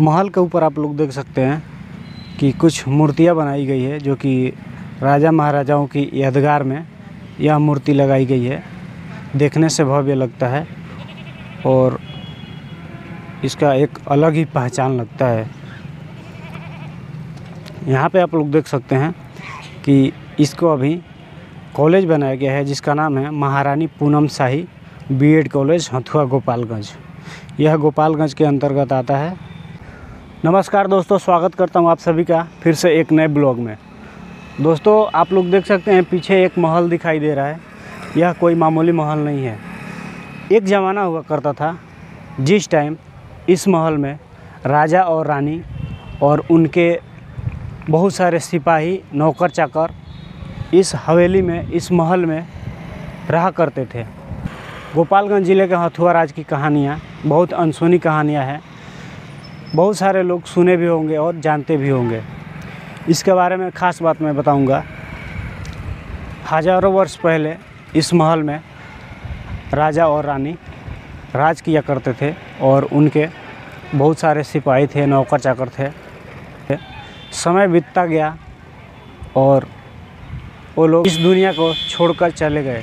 महल के ऊपर आप लोग देख सकते हैं कि कुछ मूर्तियाँ बनाई गई है जो कि राजा महाराजाओं की यादगार में यह मूर्ति लगाई गई है। देखने से भव्य लगता है और इसका एक अलग ही पहचान लगता है। यहाँ पे आप लोग देख सकते हैं कि इसको अभी कॉलेज बनाया गया है, जिसका नाम है Maharani Poonam Shahi B Ed college Hathua Gopalganj. यह गोपालगंज के अंतर्गत आता है। नमस्कार दोस्तों, स्वागत करता हूँ आप सभी का फिर से एक नए ब्लॉग में। दोस्तों, आप लोग देख सकते हैं पीछे एक महल दिखाई दे रहा है। यह कोई मामूली महल नहीं है। एक ज़माना हुआ करता था, जिस टाइम इस महल में राजा और रानी और उनके बहुत सारे सिपाही, नौकर चाकर इस हवेली में, इस महल में रहा करते थे। गोपालगंज ज़िले के हथुआ राज की कहानियाँ, बहुत अनसुनी कहानियाँ हैं। बहुत सारे लोग सुने भी होंगे और जानते भी होंगे। इसके बारे में ख़ास बात मैं बताऊँगा। हज़ारों वर्ष पहले इस महल में राजा और रानी राज किया करते थे और उनके बहुत सारे सिपाही थे, नौकर चाकर थे। समय बीतता गया और वो लोग इस दुनिया को छोड़कर चले गए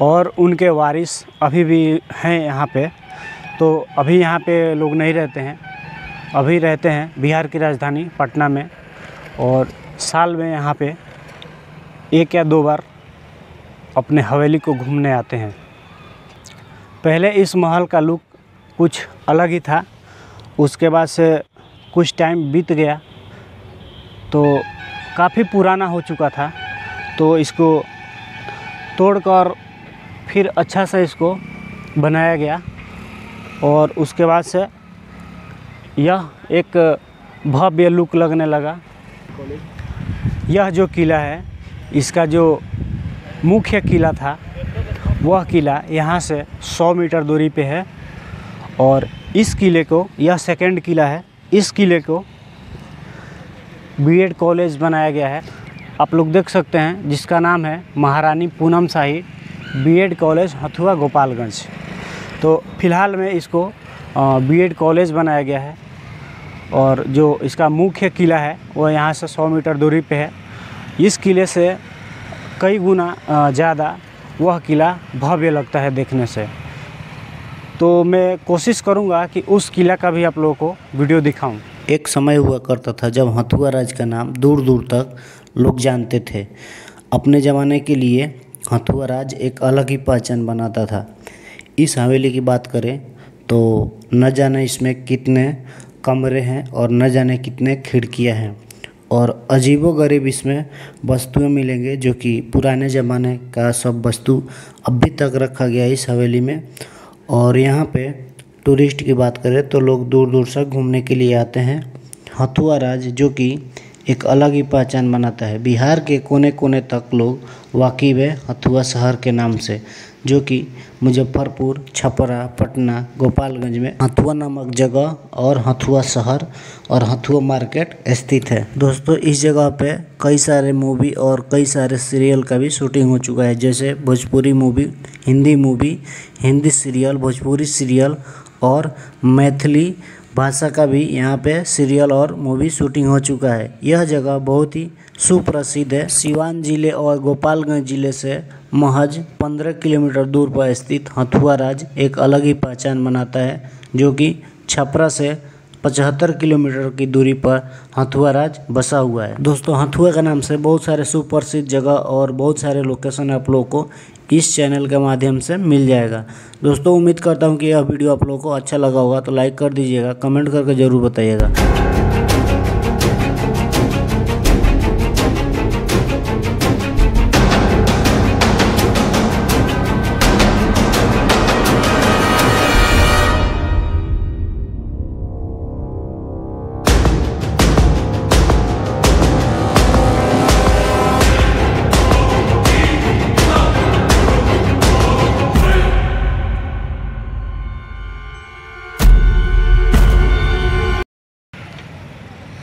और उनके वारिस अभी भी हैं यहाँ पे। तो अभी यहाँ पे लोग नहीं रहते हैं। अभी रहते हैं बिहार की राजधानी पटना में और साल में यहाँ पे एक या दो बार अपने हवेली को घूमने आते हैं। पहले इस महल का लुक कुछ अलग ही था। उसके बाद से कुछ टाइम बीत गया। तो काफ़ी पुराना हो चुका था। तो इसको तोड़कर फिर अच्छा सा इसको बनाया गया और उसके बाद से यह एक भव्य लुक लगने लगा। यह जो किला है, इसका जो मुख्य किला था, वह किला यहाँ से 100 मीटर दूरी पे है और इस किले को, यह सेकंड किला है, इस किले को बीएड कॉलेज बनाया गया है। आप लोग देख सकते हैं, जिसका नाम है Maharani Poonam Shahi B Ed college Hathua Gopalganj. तो फ़िलहाल में इसको बीएड कॉलेज बनाया गया है। और जो इसका मुख्य किला है, वो यहाँ से 100 मीटर दूरी पे है। इस किले से कई गुना ज़्यादा वह किला भव्य लगता है देखने से। तो मैं कोशिश करूँगा कि उस किला का भी आप लोगों को वीडियो दिखाऊँ। एक समय हुआ करता था जब हथुआ राज का नाम दूर दूर तक लोग जानते थे। अपने ज़माने के लिए हथुआ राज एक अलग ही पहचान बनाता था। इस हवेली की बात करें तो न जाने इसमें कितने कमरे हैं और न जाने कितने खिड़कियाँ हैं। और अजीबो गरीब इसमें वस्तुएँ मिलेंगे जो कि पुराने ज़माने का सब वस्तु अभी तक रखा गया है इस हवेली में। और यहाँ पे टूरिस्ट की बात करें तो लोग दूर दूर से घूमने के लिए आते हैं। हथुआ राज जो कि एक अलग ही पहचान बनाता है। बिहार के कोने कोने तक लोग वाकिफ है हथुआ शहर के नाम से। जो कि मुजफ्फरपुर, छपरा, पटना, गोपालगंज में हथुआ नामक जगह और हथुआ शहर और हथुआ मार्केट स्थित है। दोस्तों, इस जगह पे कई सारे मूवी और कई सारे सीरियल का भी शूटिंग हो चुका है। जैसे Bhojpuri movie, Hindi movie, Hindi serial, Bhojpuri serial और मैथिली भाषा का भी यहाँ पे सीरियल और मूवी शूटिंग हो चुका है। यह जगह बहुत ही सुप्रसिद्ध है। सिवान ज़िले और गोपालगंज ज़िले से महज 15 किलोमीटर दूर पर स्थित हथुआ राज एक अलग ही पहचान बनाता है, जो कि छपरा से पचहत्तर किलोमीटर की दूरी पर हथुआ राज बसा हुआ है। दोस्तों, हथुआ के नाम से बहुत सारे सुप्रसिद्ध जगह और बहुत सारे लोकेशन आप लोगों को इस चैनल के माध्यम से मिल जाएगा। दोस्तों, उम्मीद करता हूँ कि यह वीडियो आप लोगों को अच्छा लगा होगा तो लाइक कर दीजिएगा, कमेंट करके ज़रूर बताइएगा।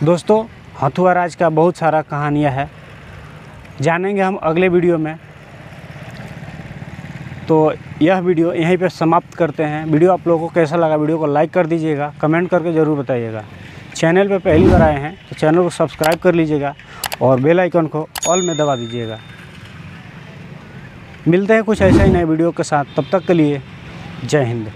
दोस्तों, हथुआ राज का बहुत सारा कहानियाँ है। जानेंगे हम अगले वीडियो में। तो यह वीडियो यहीं पर समाप्त करते हैं। वीडियो आप लोगों को कैसा लगा, वीडियो को लाइक कर दीजिएगा, कमेंट करके ज़रूर बताइएगा। चैनल पर पहली बार आए हैं तो चैनल को सब्सक्राइब कर लीजिएगा और बेल आइकन को ऑल में दबा दीजिएगा। मिलते हैं कुछ ऐसा ही नए वीडियो के साथ। तब तक के लिए जय हिंद।